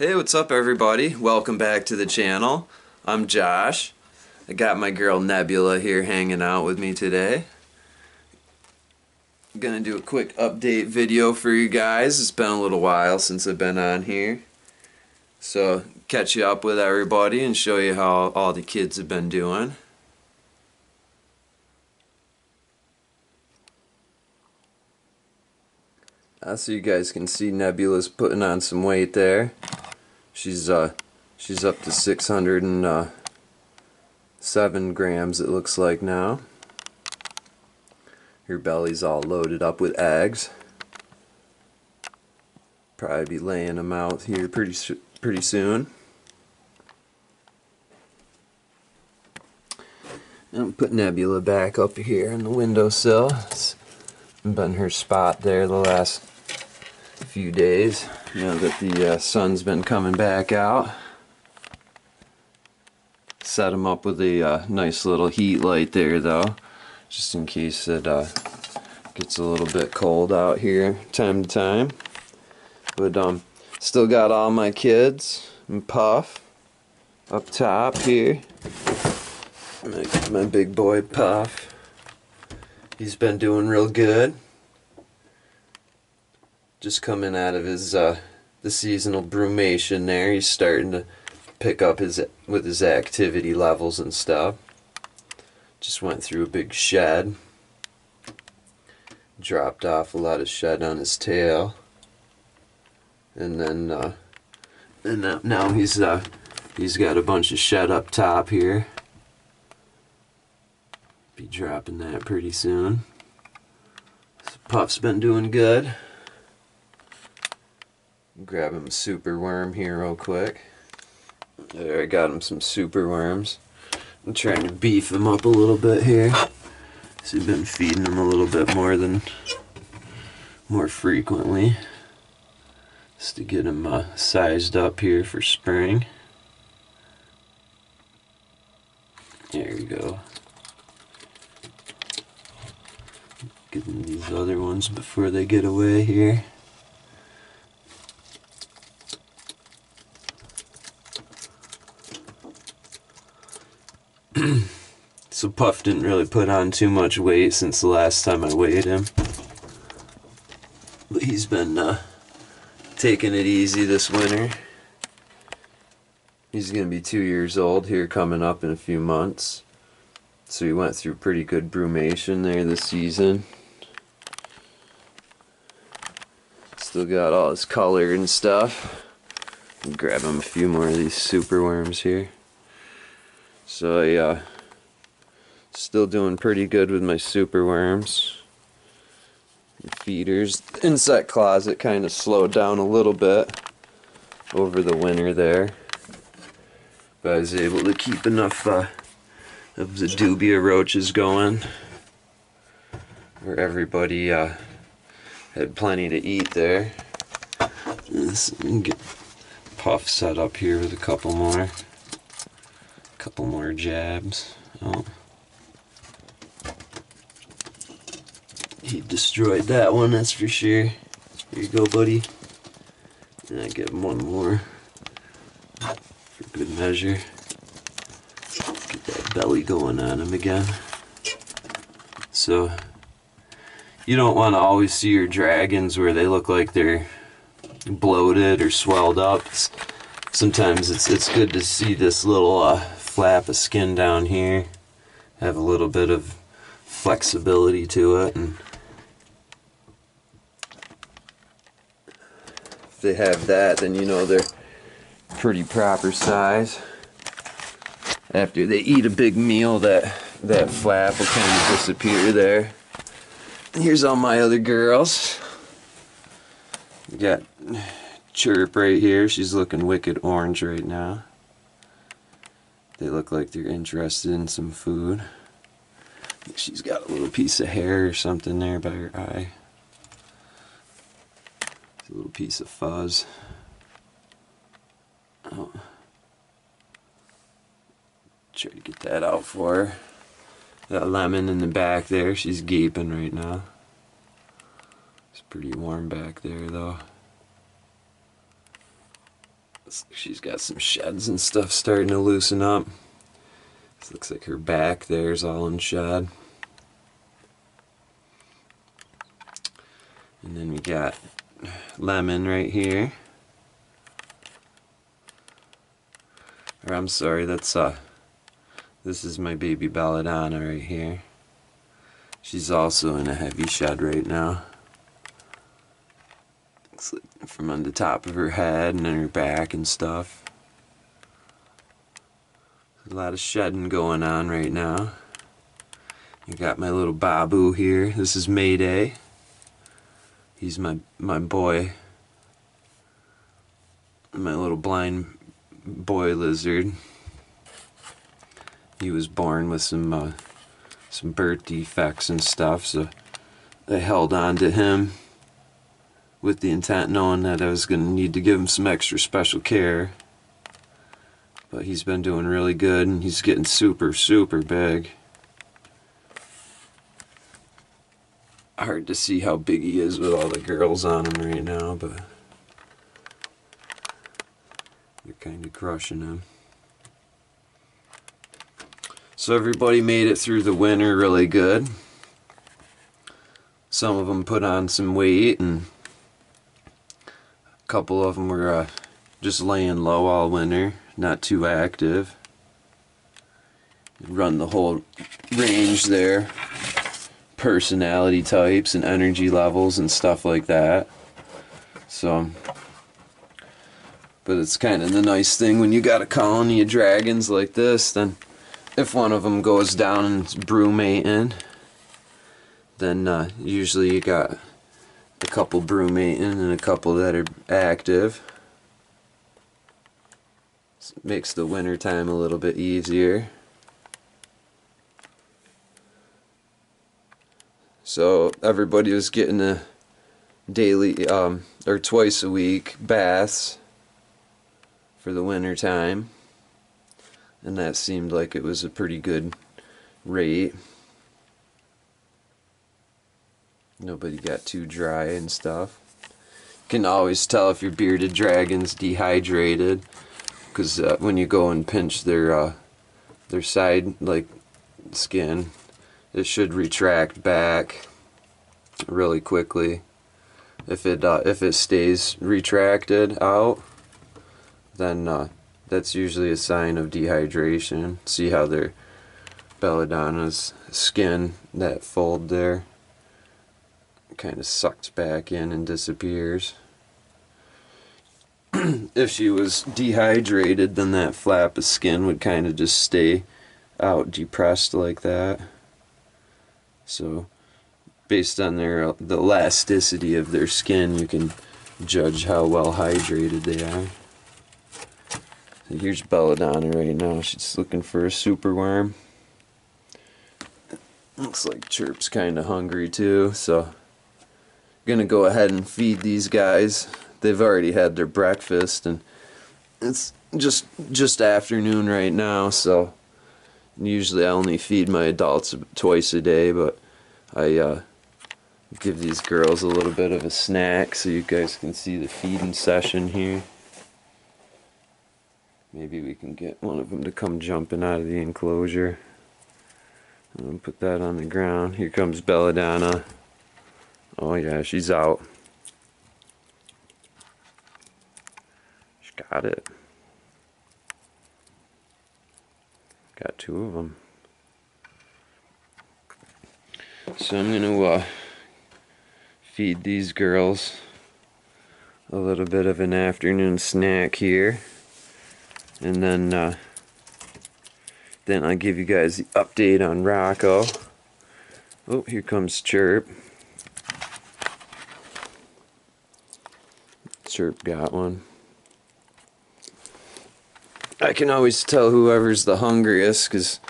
Hey, what's up everybody? Welcome back to the channel. I'm Josh. I got my girl Nebula here hanging out with me today. I'm gonna do a quick update video for you guys. It's been a little while since I've been on here. So, catch you up with everybody and show you how all the kids have been doing. Uh, so you guys can see Nebula's putting on some weight there. She's uh she's up to 607 uh, grams it looks like now. Her belly's all loaded up with eggs. Probably be laying them out here pretty pretty soon. I'm put Nebula back up here on the windowsill. It's been her spot there the last few days now that the uh, sun's been coming back out. Set them up with a uh, nice little heat light there though, just in case it uh, gets a little bit cold out here time to time. But um, still got all my kids and Puff up top here. My, my big boy Puff. He's been doing real good just coming out of his uh, the seasonal brumation there. He's starting to pick up his with his activity levels and stuff. Just went through a big shed. Dropped off a lot of shed on his tail. And then uh, and now he's uh, he's got a bunch of shed up top here. Be dropping that pretty soon. Puff's been doing good. Grab him a super worm here real quick. There, I got him some super worms. I'm trying to beef him up a little bit here. So I've been feeding him a little bit more than more frequently. Just to get him uh, sized up here for spring. There you go. Getting these other ones before they get away here. so Puff didn't really put on too much weight since the last time I weighed him. But he's been uh, taking it easy this winter. He's going to be two years old here coming up in a few months. So he went through pretty good brumation there this season. Still got all his color and stuff. Grab him a few more of these super worms here. So yeah, still doing pretty good with my super worms. Feeders. Insect closet kind of slowed down a little bit over the winter there. But I was able to keep enough uh, of the dubia roaches going where everybody uh, had plenty to eat there. Let's get Puff set up here with a couple more couple more jabs. Oh. He destroyed that one, that's for sure. Here you go, buddy. And I get one more for good measure. Get that belly going on him again. So, you don't want to always see your dragons where they look like they're bloated or swelled up. Sometimes it's it's good to see this little uh, flap of skin down here. Have a little bit of flexibility to it and if they have that then you know they're pretty proper size. After they eat a big meal that that flap will kind of disappear there. Here's all my other girls. We got chirp right here. She's looking wicked orange right now they look like they're interested in some food. She's got a little piece of hair or something there by her eye. It's a little piece of fuzz. Oh. Try to get that out for her. That lemon in the back there, she's gaping right now. It's pretty warm back there though. She's got some sheds and stuff starting to loosen up. This looks like her back there's all in shed. And then we got lemon right here. Or I'm sorry, that's uh this is my baby Belladonna right here. She's also in a heavy shed right now. Looks like from on the top of her head and on her back and stuff. A lot of shedding going on right now. You got my little Babu here. This is Mayday. He's my my boy. My little blind boy lizard. He was born with some uh, some birth defects and stuff, so I held on to him with the intent knowing that I was going to need to give him some extra special care. But he's been doing really good and he's getting super, super big. Hard to see how big he is with all the girls on him right now, but they're kind of crushing him. So everybody made it through the winter really good. Some of them put on some weight and couple of them were uh, just laying low all winter, not too active. Run the whole range there. Personality types and energy levels and stuff like that. So, but it's kind of the nice thing when you got a colony of dragons like this, then if one of them goes down and it's brumating, then uh, usually you got a couple brumating and a couple that are active. makes the winter time a little bit easier. So everybody was getting a daily um, or twice a week baths for the winter time and that seemed like it was a pretty good rate. Nobody got too dry and stuff. You can always tell if your bearded dragon's dehydrated because uh, when you go and pinch their uh, their side like skin, it should retract back really quickly. If it uh, if it stays retracted out, then uh, that's usually a sign of dehydration. See how their belladonna's skin, that fold there, kind of sucks back in and disappears. if she was dehydrated, then that flap of skin would kind of just stay out depressed like that. So, based on their the elasticity of their skin, you can judge how well hydrated they are. Here's Belladonna right now. She's looking for a super worm. Looks like Chirp's kind of hungry too, so gonna go ahead and feed these guys. They've already had their breakfast, and it's just just afternoon right now. So usually I only feed my adults twice a day, but I uh, give these girls a little bit of a snack so you guys can see the feeding session here. Maybe we can get one of them to come jumping out of the enclosure. And put that on the ground. Here comes Belladonna. Oh yeah, she's out. She got it. Got two of them. So I'm going to uh, feed these girls a little bit of an afternoon snack here and then uh, then I'll give you guys the update on Rocco. Oh, here comes Chirp. Got one. I can always tell whoever's the hungriest because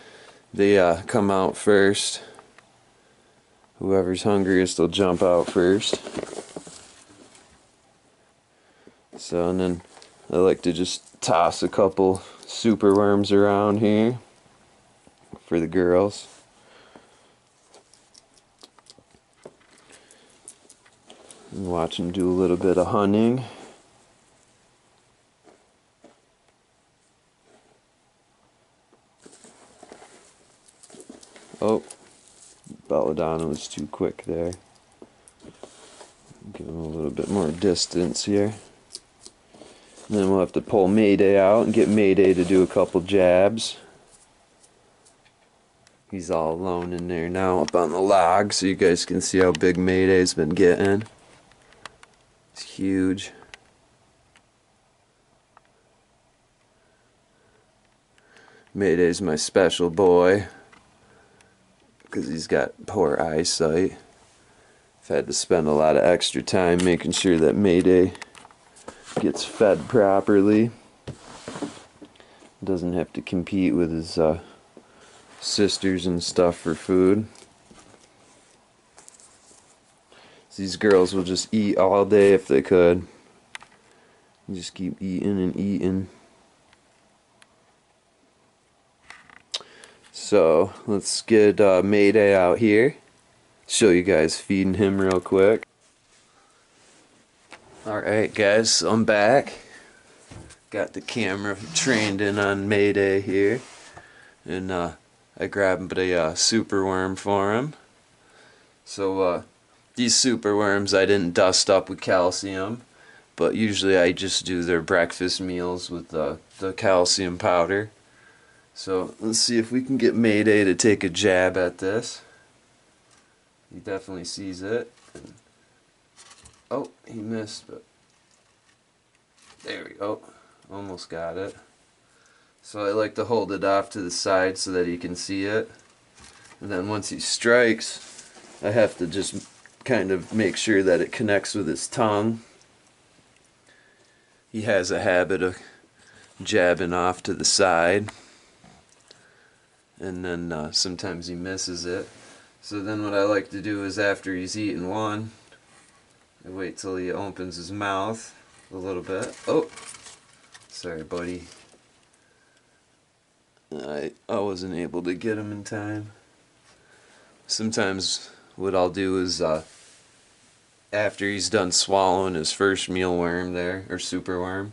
they uh, come out first. Whoever's hungriest will jump out first. So, and then I like to just toss a couple super worms around here for the girls. And watch them do a little bit of hunting. Oh, Belladonna was too quick there. Give him a little bit more distance here. And then we'll have to pull Mayday out and get Mayday to do a couple jabs. He's all alone in there now up on the log so you guys can see how big Mayday's been getting. It's huge. Mayday's my special boy because he's got poor eyesight. I've had to spend a lot of extra time making sure that Mayday gets fed properly. Doesn't have to compete with his uh, sisters and stuff for food. These girls will just eat all day if they could. Just keep eating and eating. So let's get uh, Mayday out here. Show you guys feeding him real quick. Alright guys, so I'm back. Got the camera trained in on Mayday here. And uh, I grabbed a uh, super worm for him. So uh, these super worms I didn't dust up with calcium. But usually I just do their breakfast meals with uh, the calcium powder. So let's see if we can get Mayday to take a jab at this. He definitely sees it. And, oh, he missed, but there we go. Almost got it. So I like to hold it off to the side so that he can see it. And then once he strikes, I have to just kind of make sure that it connects with his tongue. He has a habit of jabbing off to the side and then uh, sometimes he misses it. So then what I like to do is after he's eaten one, I wait till he opens his mouth a little bit. Oh, sorry buddy. I, I wasn't able to get him in time. Sometimes what I'll do is uh, after he's done swallowing his first mealworm there, or superworm,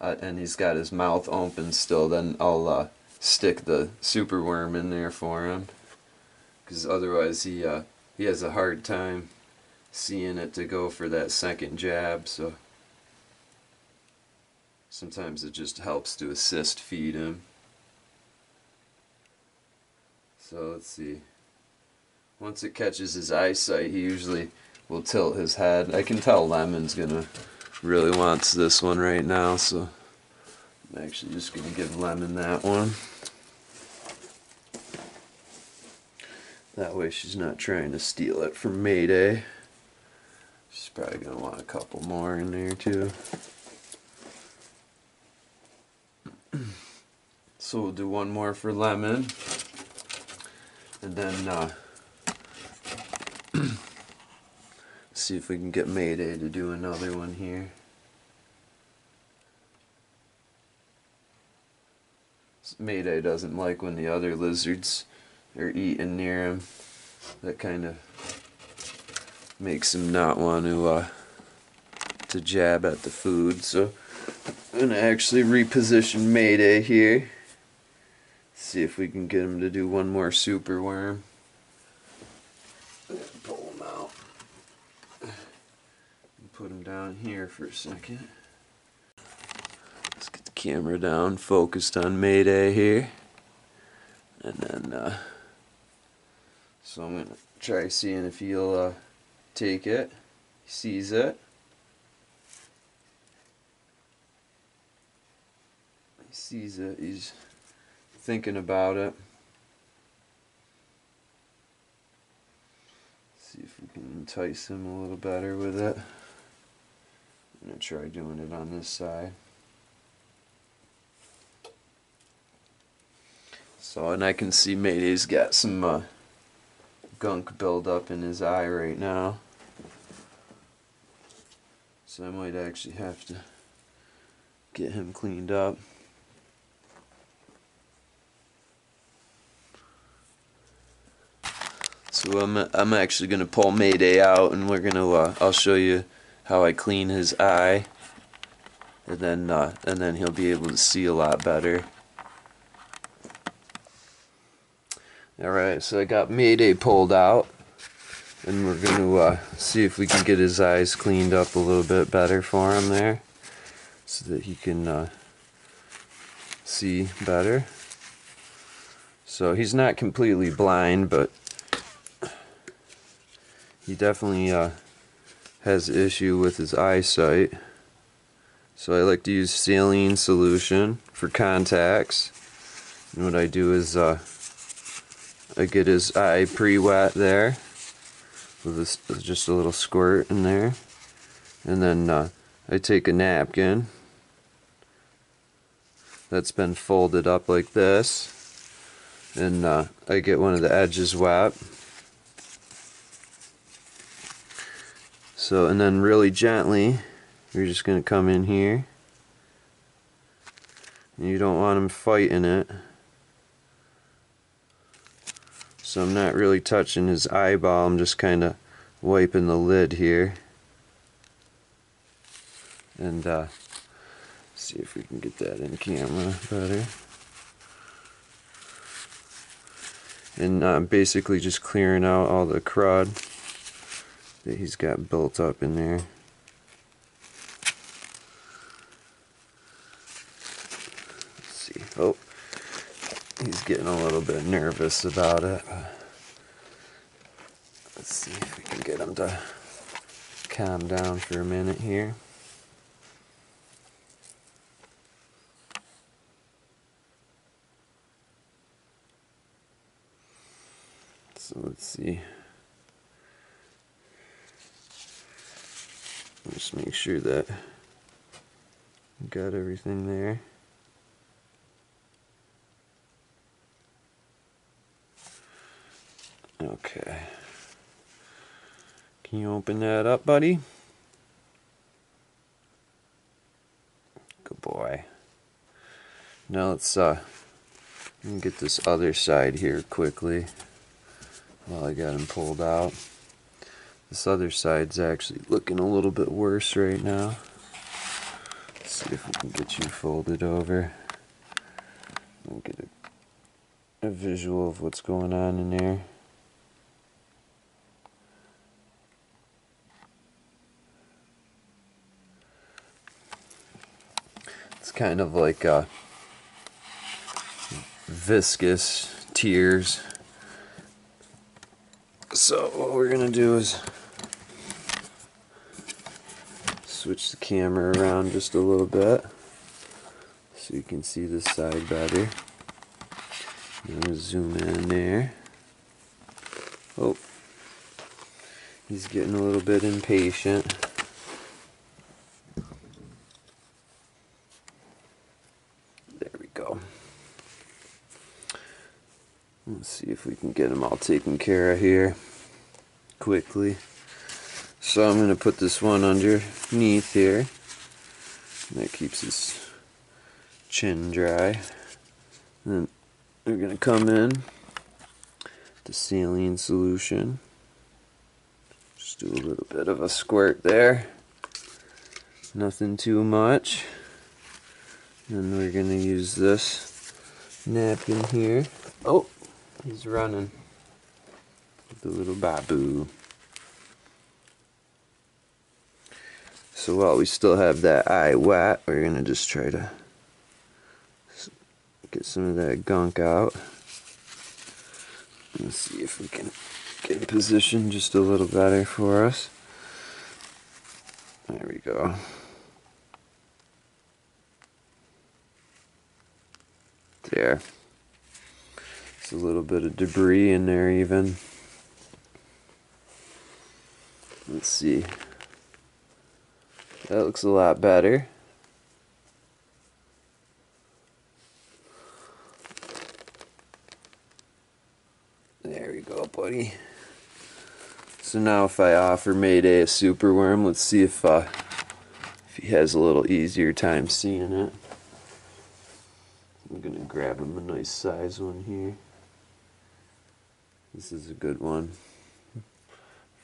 uh, and he's got his mouth open still, then I'll uh, stick the super worm in there for him. Because otherwise he uh, he has a hard time seeing it to go for that second jab so sometimes it just helps to assist feed him. So let's see. Once it catches his eyesight he usually will tilt his head. I can tell Lemon's gonna really wants this one right now so I'm actually just gonna give Lemon that one That way she's not trying to steal it from Mayday. She's probably going to want a couple more in there too. so we'll do one more for lemon. And then uh, see if we can get Mayday to do another one here. Mayday doesn't like when the other lizards are eating near him. That kind of makes him not want to uh, to jab at the food. So I'm gonna actually reposition Mayday here. See if we can get him to do one more super worm. Pull him out. And put him down here for a second. Camera down, focused on Mayday here. And then uh, so I'm going to try seeing if he'll uh, take it. He sees it. He sees it. He's thinking about it. See if we can entice him a little better with it. I'm going to try doing it on this side. So, and I can see Mayday's got some uh, gunk buildup in his eye right now. So I might actually have to get him cleaned up. So I'm I'm actually gonna pull Mayday out, and we're gonna uh, I'll show you how I clean his eye, and then uh, and then he'll be able to see a lot better. Alright, so I got Mayday pulled out. And we're going to uh, see if we can get his eyes cleaned up a little bit better for him there. So that he can uh, see better. So he's not completely blind, but he definitely uh, has issue with his eyesight. So I like to use saline solution for contacts. And what I do is uh, I get his eye pre-wet there with this, just a little squirt in there. And then uh, I take a napkin that's been folded up like this. And uh, I get one of the edges wet. So, and then really gently, you're just going to come in here. You don't want him fighting it. So I'm not really touching his eyeball, I'm just kind of wiping the lid here. And uh, see if we can get that in camera better. And uh, basically just clearing out all the crud that he's got built up in there. Let's see. Oh, he's getting a little bit nervous about it. Let's see if we can get him to calm down for a minute here. So let's see. Just make sure that got everything there. Okay. Can you open that up, buddy? Good boy. Now let's uh let get this other side here quickly while I got him pulled out. This other side's actually looking a little bit worse right now. Let's see if we can get you folded over. And get a, a visual of what's going on in there. Kind of like uh, viscous tears. So what we're gonna do is switch the camera around just a little bit so you can see the side better. I'm gonna zoom in there. Oh, he's getting a little bit impatient. Let's see if we can get them all taken care of here quickly. So I'm going to put this one underneath here. that keeps his chin dry. And then we're going to come in the saline solution. Just do a little bit of a squirt there. Nothing too much. And we're going to use this napkin here. Oh, He's running. With the little babu. So while we still have that eye wet, we're going to just try to get some of that gunk out. Let's see if we can get in position just a little better for us. There we go. There a little bit of debris in there even. Let's see. That looks a lot better. There we go, buddy. So now if I offer Mayday a super worm, let's see if uh, if he has a little easier time seeing it. I'm gonna grab him a nice size one here. This is a good one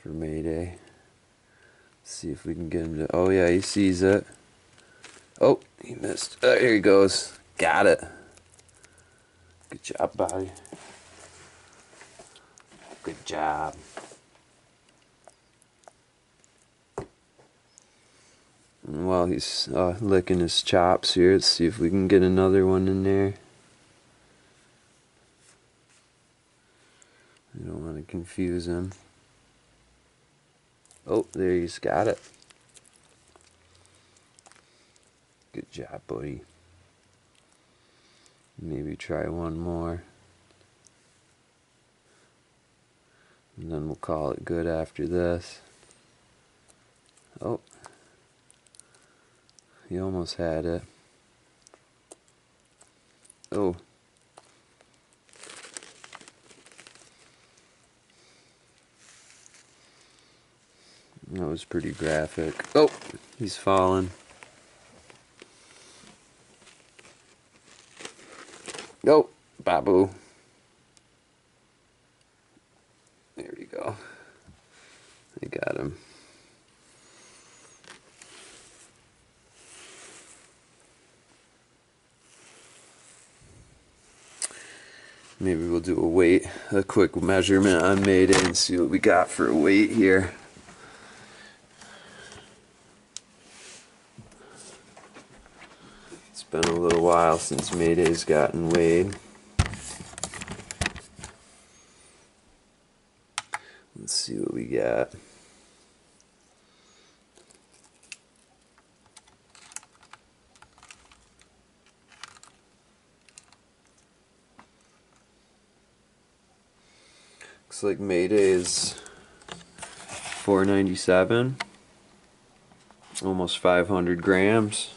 for Mayday. Let's see if we can get him to. Oh, yeah, he sees it. Oh, he missed. Oh, here he goes. Got it. Good job, buddy. Good job. While he's uh, licking his chops here, let's see if we can get another one in there. I don't want to confuse him. Oh, there he's got it. Good job, buddy. Maybe try one more. And then we'll call it good after this. Oh. He almost had it. Oh. That was pretty graphic. Oh, he's falling. Go, Babu. There we go. I got him. Maybe we'll do a weight, a quick measurement on Mayday and see what we got for a weight here. It's been a little while since Mayday's gotten weighed. Let's see what we got. Looks like Mayday is 497, almost 500 grams.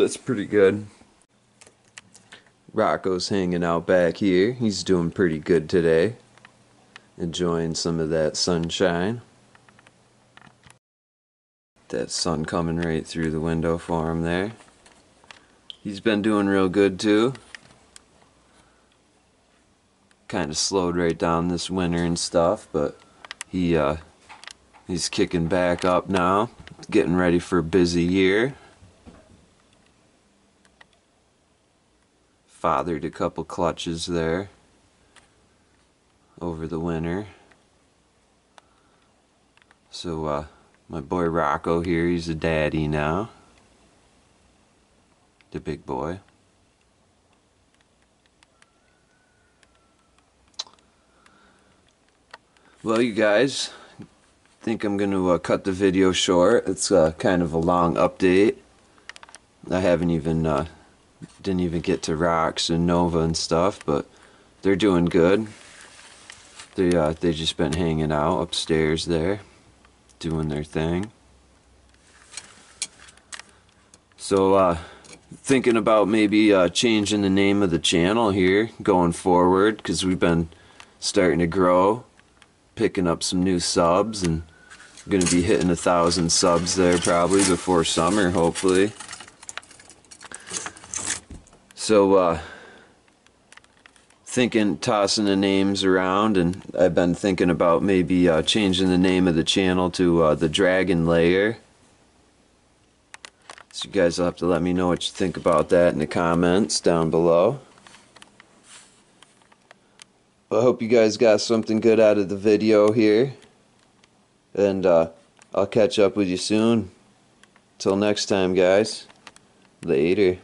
That's pretty good. Rocco's hanging out back here. He's doing pretty good today. Enjoying some of that sunshine. That sun coming right through the window for him there. He's been doing real good too kind of slowed right down this winter and stuff, but he uh, he's kicking back up now, getting ready for a busy year. Fathered a couple clutches there over the winter. So uh, my boy Rocco here, he's a daddy now. The big boy. Well, you guys, I think I'm going to uh, cut the video short. It's uh, kind of a long update. I haven't even, uh, didn't even get to Rocks and Nova and stuff, but they're doing good. They, uh, they just been hanging out upstairs there, doing their thing. So, uh, thinking about maybe uh, changing the name of the channel here going forward because we've been starting to grow picking up some new subs and going to be hitting a thousand subs there probably before summer, hopefully. So, uh, thinking, tossing the names around, and I've been thinking about maybe uh, changing the name of the channel to uh, The Dragon Lair. So you guys will have to let me know what you think about that in the comments down below. I hope you guys got something good out of the video here. And uh, I'll catch up with you soon. Till next time, guys. Later.